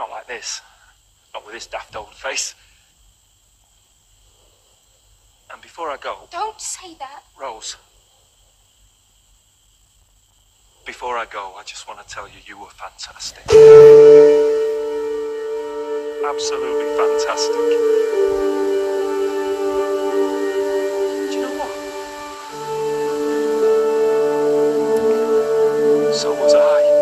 Not like this. Not with this daft old face. And before I go, Don't say that. Rose. Before I go, I just want to tell you you were fantastic. Absolutely fantastic. Do you know what? So was I.